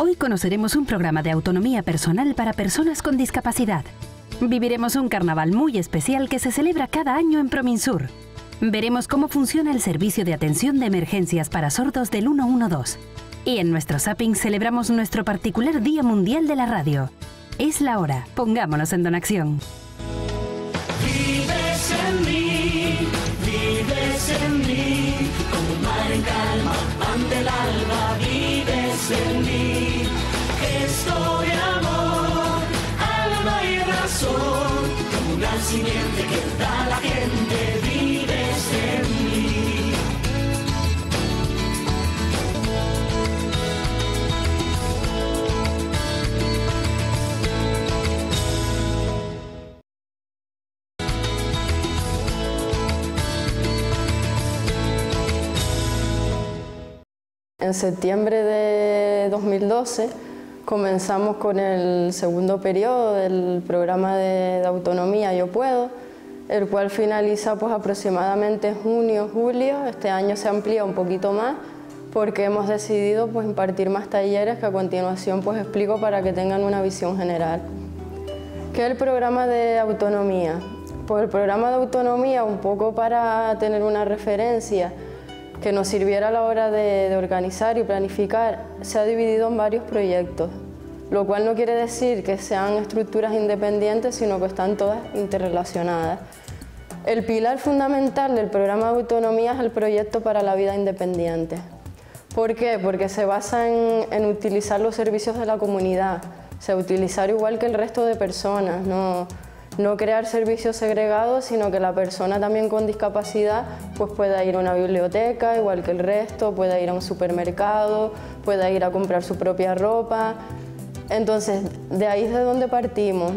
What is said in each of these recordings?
Hoy conoceremos un programa de autonomía personal para personas con discapacidad. Viviremos un carnaval muy especial que se celebra cada año en Prominsur. Veremos cómo funciona el servicio de atención de emergencias para sordos del 112. Y en nuestro zapping celebramos nuestro particular Día Mundial de la Radio. Es la hora, pongámonos en donación. Vives en mí, en mí. Gesto de amor, alma y razón, como un gran simiente que da la gente, vives En septiembre de 2012 comenzamos con el segundo periodo del programa de, autonomía Yo Puedo, el cual finaliza pues aproximadamente en junio, julio. Este año se amplía un poquito más porque hemos decidido pues impartir más talleres que a continuación pues explico para que tengan una visión general. ¿Qué es el programa de autonomía? Pues el programa de autonomía, un poco para tener una referencia que nos sirviera a la hora de, organizar y planificar, se ha dividido en varios proyectos, lo cual no quiere decir que sean estructuras independientes, sino que están todas interrelacionadas. El pilar fundamental del programa de autonomía es el proyecto para la vida independiente. ¿Por qué? Porque se basa en, en utilizar los servicios de la comunidad, o sea, utilizar igual que el resto de personas, no, no crear servicios segregados, sino que la persona también con discapacidad pues pueda ir a una biblioteca, igual que el resto, pueda ir a un supermercado, pueda ir a comprar su propia ropa. Entonces, de ahí es de donde partimos.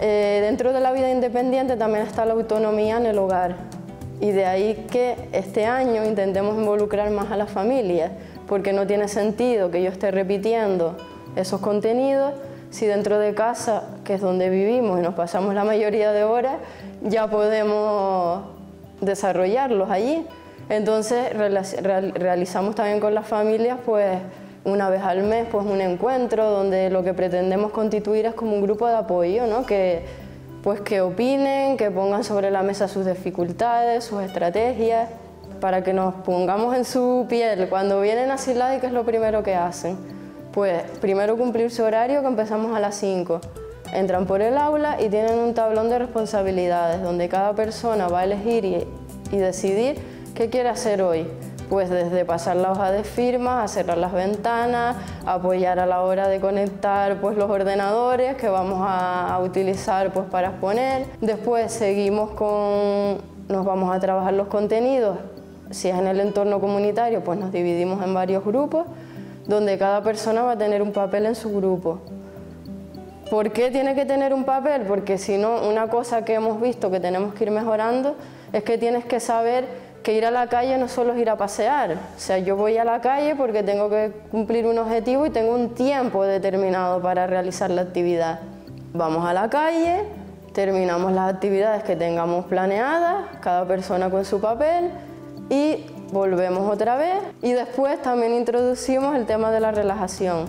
Eh, dentro de la vida independiente también está la autonomía en el hogar. Y de ahí que este año intentemos involucrar más a las familias, porque no tiene sentido que yo esté repitiendo esos contenidos si dentro de casa, que es donde vivimos y nos pasamos la mayoría de horas, ya podemos desarrollarlos allí. Entonces realizamos también con las familias pues una vez al mes pues un encuentro donde lo que pretendemos constituir es como un grupo de apoyo, ¿no? que, pues que opinen, que pongan sobre la mesa sus dificultades, sus estrategias, para que nos pongamos en su piel. Cuando vienen a Siladi, ¿qué es lo primero que hacen? Pues primero cumplir su horario que empezamos a las 5. Entran por el aula y tienen un tablón de responsabilidades donde cada persona va a elegir y, decidir qué quiere hacer hoy. Pues desde pasar la hoja de firmas, a cerrar las ventanas, apoyar a la hora de conectar pues, los ordenadores que vamos a, a utilizar pues, para exponer. Después seguimos con, nos vamos a trabajar los contenidos. Si es en el entorno comunitario, pues nos dividimos en varios grupos donde cada persona va a tener un papel en su grupo. ¿Por qué tiene que tener un papel? Porque si no, una cosa que hemos visto que tenemos que ir mejorando es que tienes que saber que ir a la calle no solo es ir a pasear. O sea, yo voy a la calle porque tengo que cumplir un objetivo y tengo un tiempo determinado para realizar la actividad. Vamos a la calle, terminamos las actividades que tengamos planeadas, cada persona con su papel y volvemos otra vez y después también introducimos el tema de la relajación.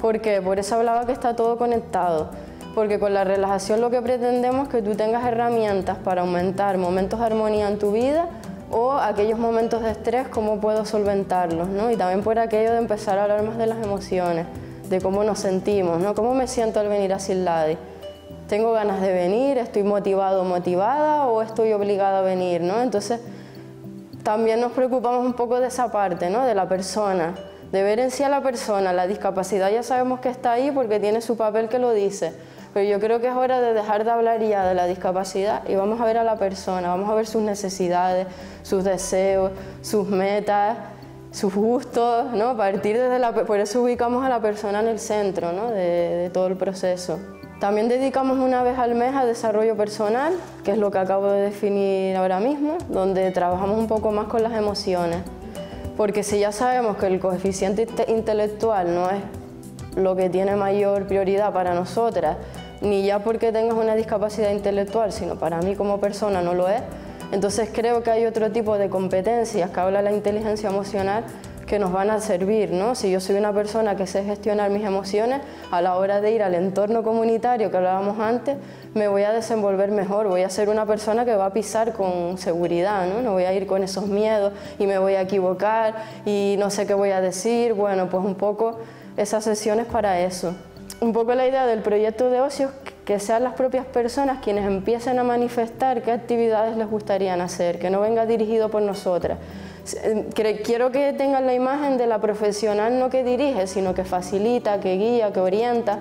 ¿Por qué? Por eso hablaba que está todo conectado. Porque con la relajación lo que pretendemos es que tú tengas herramientas para aumentar momentos de armonía en tu vida o aquellos momentos de estrés, cómo puedo solventarlos, ¿no? Y también por aquello de empezar a hablar más de las emociones, de cómo nos sentimos, ¿no? ¿Cómo me siento al venir a Siladi? ¿Tengo ganas de venir? ¿Estoy motivado o motivada? ¿O estoy obligada a venir, ¿no? Entonces, también nos preocupamos un poco de esa parte, ¿no? de la persona, de ver en sí a la persona. La discapacidad ya sabemos que está ahí porque tiene su papel que lo dice, pero yo creo que es hora de dejar de hablar ya de la discapacidad y vamos a ver a la persona, vamos a ver sus necesidades, sus deseos, sus metas, sus gustos, ¿no? Partir desde la, por eso ubicamos a la persona en el centro ¿no? de todo el proceso. También dedicamos una vez al mes a desarrollo personal, que es lo que acabo de definir ahora mismo, donde trabajamos un poco más con las emociones. Porque si ya sabemos que el coeficiente intelectual no es lo que tiene mayor prioridad para nosotras, ni ya porque tengas una discapacidad intelectual, sino para mí como persona no lo es, entonces creo que hay otro tipo de competencias que habla la inteligencia emocional que nos van a servir, ¿no? Si yo soy una persona que sé gestionar mis emociones, a la hora de ir al entorno comunitario que hablábamos antes, me voy a desenvolver mejor, voy a ser una persona que va a pisar con seguridad, ¿no? No voy a ir con esos miedos y me voy a equivocar y no sé qué voy a decir, bueno, pues un poco esas sesiones para eso. Un poco la idea del proyecto de ocio que sean las propias personas quienes empiecen a manifestar qué actividades les gustaría hacer, que no venga dirigido por nosotras. Quiero que tengan la imagen de la profesional no que dirige, sino que facilita, que guía, que orienta,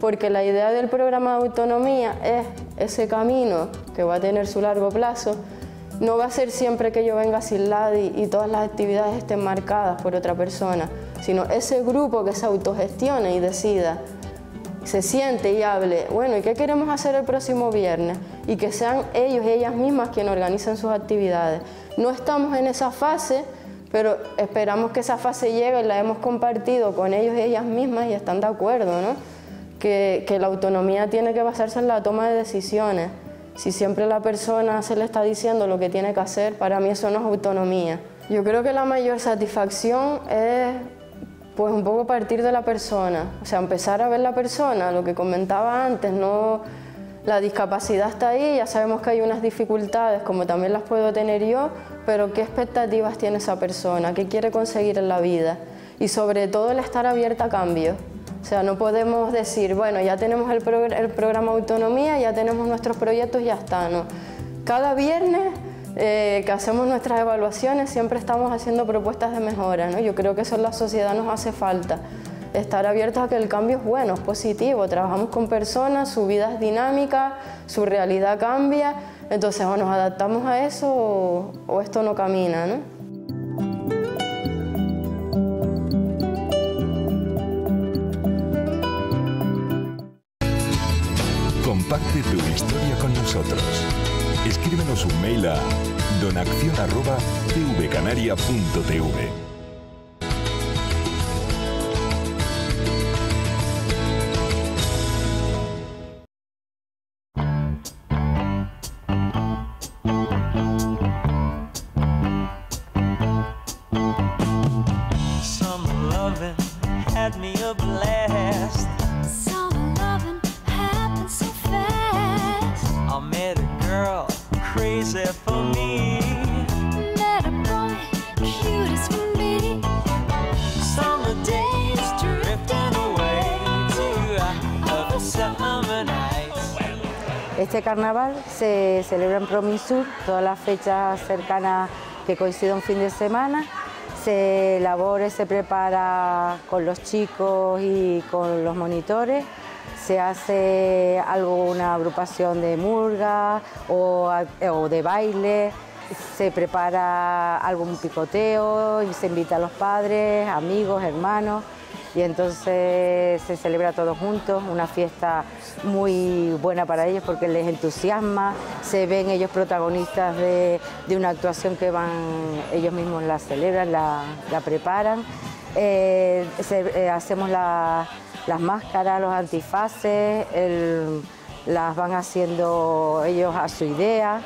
porque la idea del programa de autonomía es ese camino que va a tener su largo plazo, no va a ser siempre que yo venga sin lado y, y todas las actividades estén marcadas por otra persona, sino ese grupo que se autogestione y decida se siente y hable, bueno, ¿y qué queremos hacer el próximo viernes? Y que sean ellos y ellas mismas quienes organicen sus actividades. No estamos en esa fase, pero esperamos que esa fase llegue la hemos compartido con ellos y ellas mismas y están de acuerdo, ¿no? Que, que la autonomía tiene que basarse en la toma de decisiones. Si siempre la persona se le está diciendo lo que tiene que hacer, para mí eso no es autonomía. Yo creo que la mayor satisfacción es pues un poco partir de la persona, o sea, empezar a ver la persona, lo que comentaba antes, no la discapacidad está ahí, ya sabemos que hay unas dificultades como también las puedo tener yo, pero qué expectativas tiene esa persona, qué quiere conseguir en la vida y sobre todo el estar abierta a cambios. O sea, no podemos decir, bueno, ya tenemos el, el programa Autonomía, ya tenemos nuestros proyectos, ya está, ¿no? Cada viernes eh, que hacemos nuestras evaluaciones siempre estamos haciendo propuestas de mejora. ¿no? Yo creo que eso en la sociedad nos hace falta. Estar abiertos a que el cambio es bueno, es positivo. Trabajamos con personas, su vida es dinámica, su realidad cambia. Entonces o nos adaptamos a eso o, o esto no camina. ¿no? Maila, donacion.tvcanaria.tv. girl a. Este carnaval se celebra en Prominsur, todas las fechas cercanas que coinciden un fin de semana. Se elabora y se prepara con los chicos y con los monitores. Se hace algo, una agrupación de murga o, o de baile. Se prepara algún picoteo y se invita a los padres, amigos, hermanos y entonces se celebra todos juntos, una fiesta muy buena para ellos porque les entusiasma, se ven ellos protagonistas de, una actuación que van, ellos mismos la celebran, la, preparan, eh, eh, hacemos las máscaras, los antifaces, las van haciendo ellos a su idea.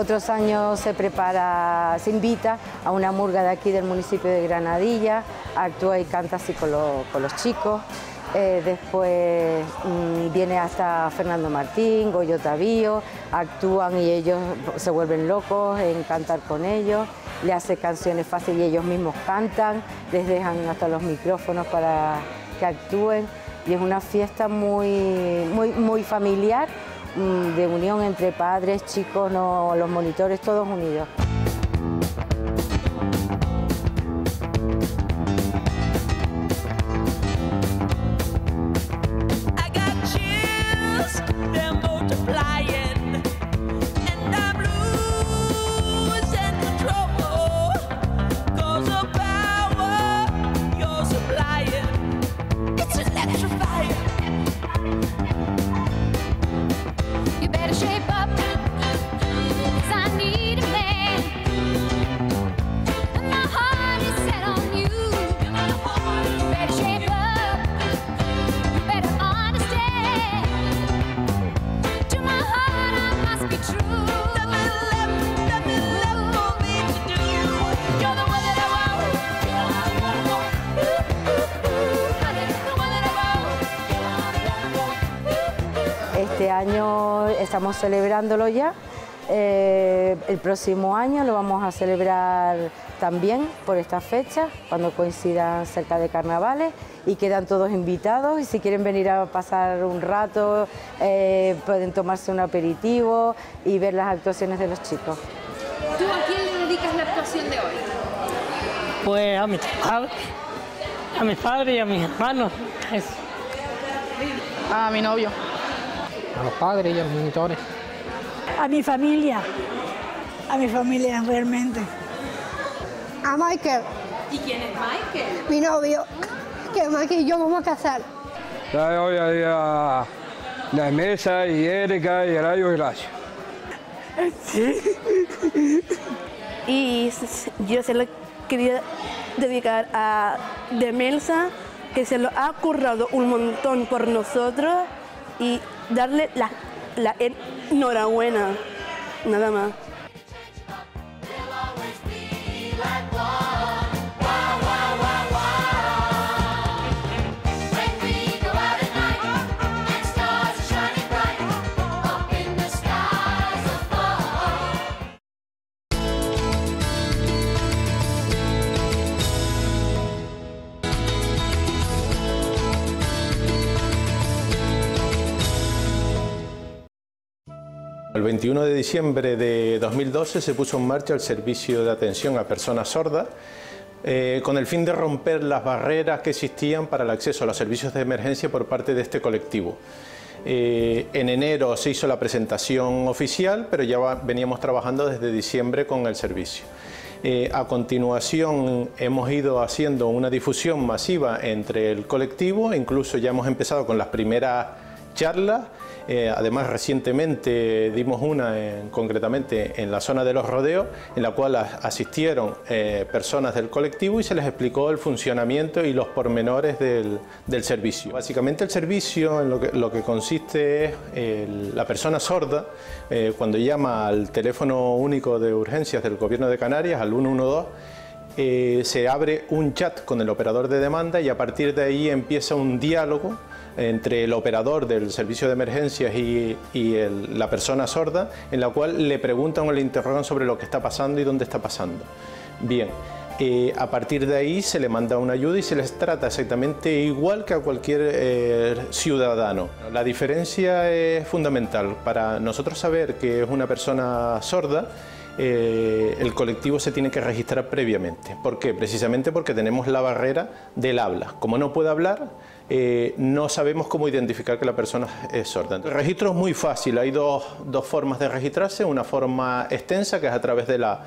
Otros años se prepara, se invita a una murga de aquí del municipio de Granadilla, actúa y canta así con, los chicos. Eh, después mm, viene hasta Fernando Martín, Goyo Tavío, actúan y ellos se vuelven locos en cantar con ellos, le hace canciones fáciles y ellos mismos cantan, les dejan hasta los micrófonos para que actúen y es una fiesta muy, muy, muy familiar de unión entre padres, chicos, los monitores, todos unidos. Celebrándolo ya. Eh, el próximo año lo vamos a celebrar también por esta fecha, cuando coincidan cerca de carnavales y quedan todos invitados y si quieren venir a pasar un rato eh, pueden tomarse un aperitivo y ver las actuaciones de los chicos. ¿Tú a quién le dedicas la actuación de hoy? Pues a mis padres, a mis padres y a mis hermanos. A mi novio a los padres y a los monitores. A mi familia, a mi familia realmente. A Michael. ¿Y quién es Michael? Mi novio, que Michael y yo vamos a casar. Ya hoy a la mesa y Erika y Rayo Gracio. Sí. Y yo se lo quería dedicar a Demelsa, que se lo ha currado un montón por nosotros y darle la, la enhorabuena, nada más. 21 de diciembre de 2012 se puso en marcha el servicio de atención a personas sordas eh, con el fin de romper las barreras que existían para el acceso a los servicios de emergencia por parte de este colectivo. Eh, en enero se hizo la presentación oficial, pero ya veníamos trabajando desde diciembre con el servicio. Eh, a continuación hemos ido haciendo una difusión masiva entre el colectivo, incluso ya hemos empezado con las primeras charlas eh, además, recientemente dimos una, concretamente en la zona de los rodeos, en la cual asistieron eh, personas del colectivo y se les explicó el funcionamiento y los pormenores del, servicio. Básicamente el servicio en lo que, consiste es la persona sorda, eh, cuando llama al teléfono único de urgencias del Gobierno de Canarias, al 112, se abre un chat con el operador de demanda y a partir de ahí empieza un diálogo entre el operador del servicio de emergencias y, la persona sorda, en la cual le preguntan o le interrogan sobre lo que está pasando y dónde está pasando. Bien, eh, a partir de ahí se le manda una ayuda y se les trata exactamente igual que a cualquier eh, ciudadano. La diferencia es fundamental. Para nosotros saber que es una persona sorda, eh, el colectivo se tiene que registrar previamente. ¿Por qué? Precisamente porque tenemos la barrera del habla. Como no puede hablar, eh, no sabemos cómo identificar que la persona es sorda. el registro es muy fácil, hay dos, formas de registrarse, una forma extensa que es a través de la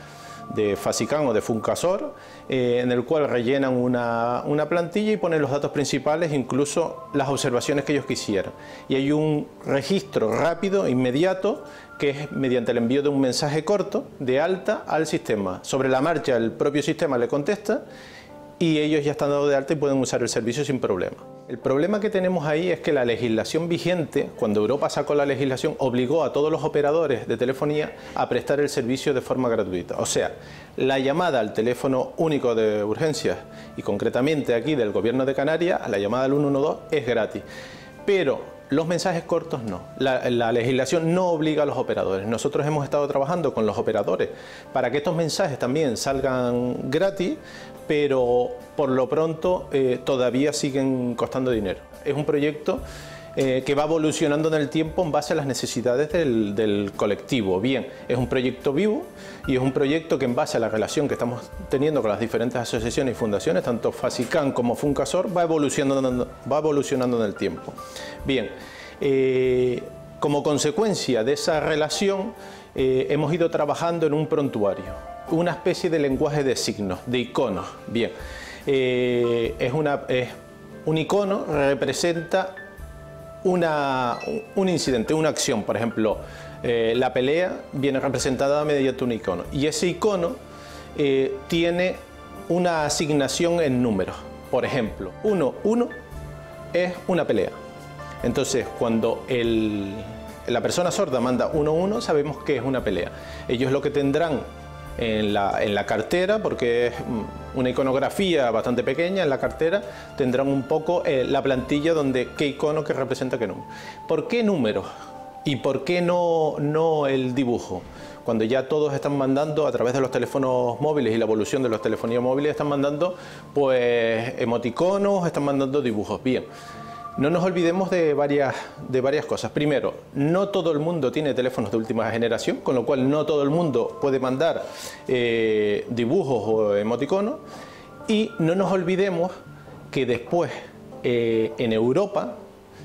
de Fasicán o de Funcasor, eh, en el cual rellenan una, plantilla y ponen los datos principales, incluso las observaciones que ellos quisieran. Y hay un registro rápido, inmediato, que es mediante el envío de un mensaje corto de alta al sistema. Sobre la marcha el propio sistema le contesta y ellos ya están dados de alta y pueden usar el servicio sin problema. El problema que tenemos ahí es que la legislación vigente, cuando Europa sacó la legislación, obligó a todos los operadores de telefonía a prestar el servicio de forma gratuita. O sea, la llamada al teléfono único de urgencias y concretamente aquí del Gobierno de Canarias, la llamada al 112 es gratis. Pero los mensajes cortos no. La, la, legislación no obliga a los operadores. Nosotros hemos estado trabajando con los operadores para que estos mensajes también salgan gratis, pero por lo pronto eh, todavía siguen costando dinero. Es un proyecto eh, que va evolucionando en el tiempo en base a las necesidades del, colectivo. Bien, es un proyecto vivo y es un proyecto que en base a la relación que estamos teniendo con las diferentes asociaciones y fundaciones, tanto FASICAN como FUNCASOR, va evolucionando, va evolucionando en el tiempo. Bien, eh, como consecuencia de esa relación, eh, hemos ido trabajando en un prontuario, una especie de lenguaje de signos, de iconos. Bien, es, una, es un icono representa una, un incidente, una acción, por ejemplo, eh, la pelea viene representada mediante un icono y ese icono eh, tiene una asignación en números. Por ejemplo, 1, 1 es una pelea. Entonces, cuando el, la persona sorda manda 1, 1, sabemos que es una pelea. Ellos lo que tendrán en la, en la, cartera, porque es una iconografía bastante pequeña en la cartera, tendrán un poco eh, la plantilla donde qué icono que representa qué número. ¿Por qué números? ¿Y por qué no, no el dibujo? Cuando ya todos están mandando a través de los teléfonos móviles y la evolución de los telefonías móviles están mandando pues emoticonos, están mandando dibujos. Bien. No nos olvidemos de varias, de varias cosas. Primero, no todo el mundo tiene teléfonos de última generación, con lo cual no todo el mundo puede mandar eh, dibujos o emoticonos. Y no nos olvidemos que después eh, en Europa,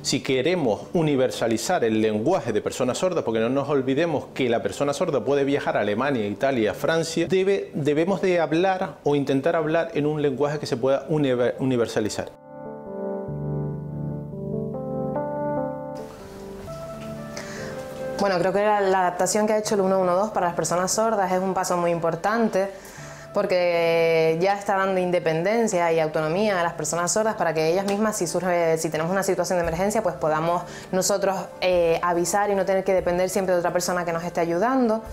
si queremos universalizar el lenguaje de personas sordas, porque no nos olvidemos que la persona sorda puede viajar a Alemania, Italia, Francia, debe, debemos de hablar o intentar hablar en un lenguaje que se pueda universalizar. Bueno, creo que la, adaptación que ha hecho el 112 para las personas sordas es un paso muy importante porque ya está dando independencia y autonomía a las personas sordas para que ellas mismas, si surge, si tenemos una situación de emergencia, pues podamos nosotros eh, avisar y no tener que depender siempre de otra persona que nos esté ayudando.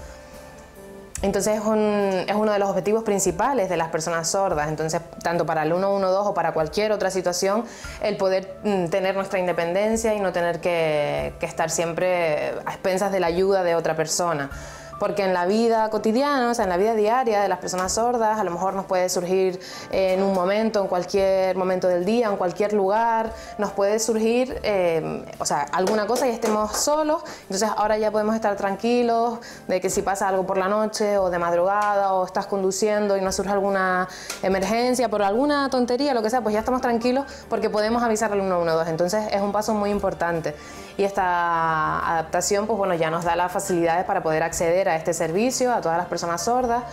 Entonces es, un, es, uno de los objetivos principales de las personas sordas. Entonces, tanto para el 112 o para cualquier otra situación, el poder mm, tener nuestra independencia y no tener que, que estar siempre a expensas de la ayuda de otra persona porque en la vida cotidiana, o sea, en la vida diaria de las personas sordas, a lo mejor nos puede surgir en un momento, en cualquier momento del día, en cualquier lugar, nos puede surgir, eh, o sea, alguna cosa y estemos solos, entonces ahora ya podemos estar tranquilos de que si pasa algo por la noche o de madrugada o estás conduciendo y nos surge alguna emergencia por alguna tontería, lo que sea, pues ya estamos tranquilos porque podemos avisar al 112, entonces es un paso muy importante y esta adaptación pues bueno ya nos da las facilidades para poder acceder a este servicio a todas las personas sordas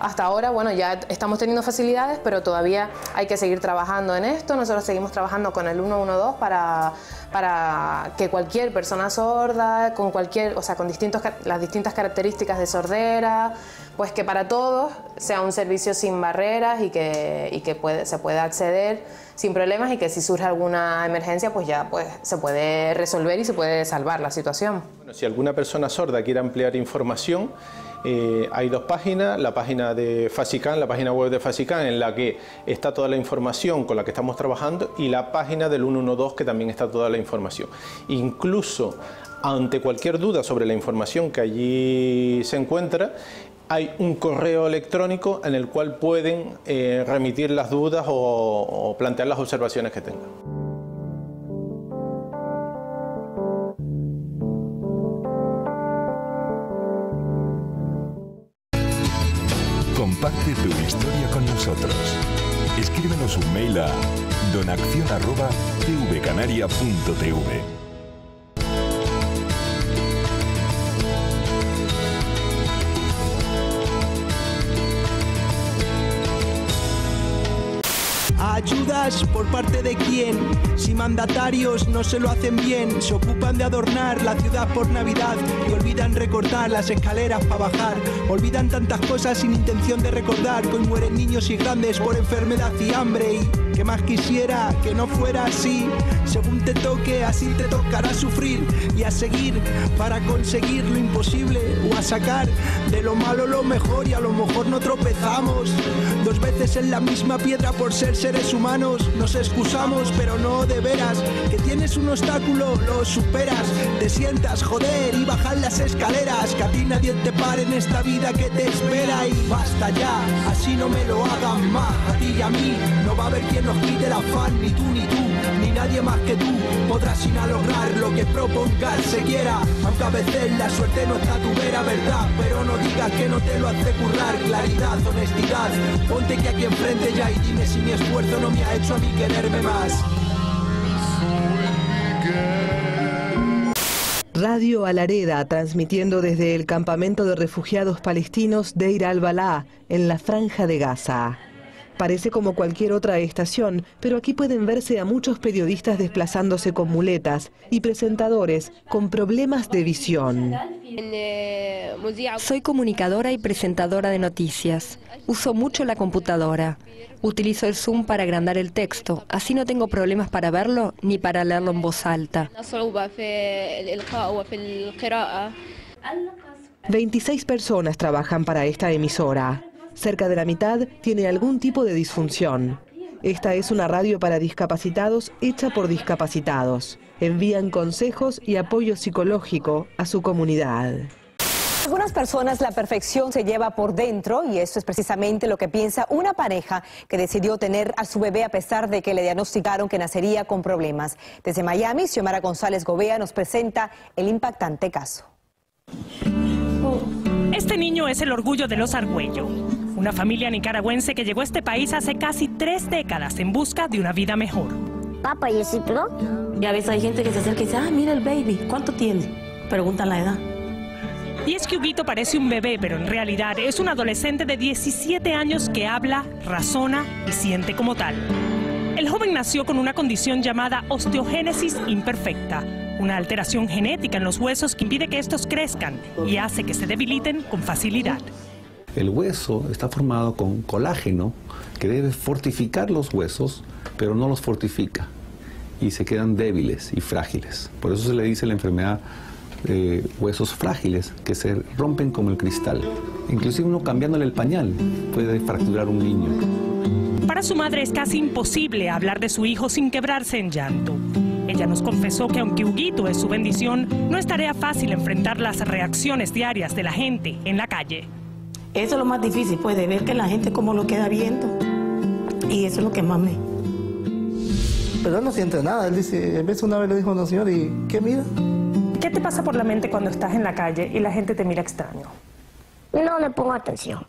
hasta ahora, bueno, ya estamos teniendo facilidades, pero todavía hay que seguir trabajando en esto. Nosotros seguimos trabajando con el 112 para, para que cualquier persona sorda, con cualquier, o sea, con distintos, las distintas características de sordera, pues que para todos sea un servicio sin barreras y que, y que puede, se pueda acceder sin problemas y que si surge alguna emergencia, pues ya pues, se puede resolver y se puede salvar la situación. Bueno, si alguna persona sorda quiere ampliar información, eh, hay dos páginas, la página de FASICAN, la página web de FASICAN en la que está toda la información con la que estamos trabajando y la página del 112 que también está toda la información. Incluso ante cualquier duda sobre la información que allí se encuentra, hay un correo electrónico en el cual pueden eh, remitir las dudas o, plantear las observaciones que tengan. Comparte tu historia con nosotros. Escríbenos un mail a donaccion@tvcanaria.tv. ¿Ayudas por parte de quién? Si mandatarios no se lo hacen bien, se ocupan de adornar la ciudad por Navidad y olvidan recortar las escaleras para bajar. Olvidan tantas cosas sin intención de recordar que hoy mueren niños y grandes por enfermedad y hambre y que más quisiera que no fuera así. Según te toque, así te tocará sufrir y a seguir para conseguir lo imposible o a sacar de lo malo lo mejor y a lo mejor no tropezamos. Dos veces en la misma piedra por ser seres humanos. Nos excusamos, pero no de veras. Que tienes un obstáculo, lo superas. Te sientas, joder, y bajar las escaleras. Que a ti nadie te pare en esta vida que te espera. Y basta ya, así no me lo hagan más. A ti y a mí no va a haber quien nos quite el afán, ni tú ni tú, ni nadie más que tú. Podrás sin lograr lo que propongas se quiera. Aunque a veces la suerte no está tu vera, verdad. Pero no digas que no te lo hace currar. Claridad, honestidad. Ponte que aquí enfrente ya y dime si mi esfuerzo no me ha hecho a mí quererme más. Radio Alareda, transmitiendo desde el campamento de refugiados palestinos Deir al-Balá, en la Franja de Gaza. Parece como cualquier otra estación, pero aquí pueden verse a muchos periodistas desplazándose con muletas y presentadores con problemas de visión. Soy comunicadora y presentadora de noticias. Uso mucho la computadora. Utilizo el Zoom para agrandar el texto, así no tengo problemas para verlo ni para leerlo en voz alta. 26 personas trabajan para esta emisora. Cerca de la mitad tiene algún tipo de disfunción. Esta es una radio para discapacitados hecha por discapacitados. Envían consejos y apoyo psicológico a su comunidad. Algunas personas la perfección se lleva por dentro y eso es precisamente lo que piensa una pareja que decidió tener a su bebé a pesar de que le diagnosticaron que nacería con problemas. Desde Miami, Xiomara González Gobea nos presenta el impactante caso. Este niño es el orgullo de los Argüello, una familia nicaragüense que llegó a este país hace casi tres décadas en busca de una vida mejor. Papá, ¿y ese Y a veces hay gente que se acerca y dice, ah, mira el baby, ¿cuánto tiene? Preguntan la edad. Y es que Huguito parece un bebé, pero en realidad es un adolescente de 17 años que habla, razona y siente como tal. El joven nació con una condición llamada osteogénesis imperfecta, una alteración genética en los huesos que impide que estos crezcan y hace que se debiliten con facilidad. El hueso está formado con colágeno que debe fortificar los huesos, pero no los fortifica y se quedan débiles y frágiles. Por eso se le dice la enfermedad de huesos frágiles que se rompen como el cristal. Inclusive uno cambiándole el pañal puede fracturar un niño. Para su madre es casi imposible hablar de su hijo sin quebrarse en llanto. Ella nos confesó que aunque Huguito es su bendición, no es tarea fácil enfrentar las reacciones diarias de la gente en la calle. Eso es lo más difícil, pues, de ver que la gente como lo queda viendo. Y eso es lo que más me... Pero él no siente nada. Él dice, en vez una vez le dijo a un señor, ¿y qué mira? ¿Qué te pasa por la mente cuando estás en la calle y la gente te mira extraño? No le pongo atención.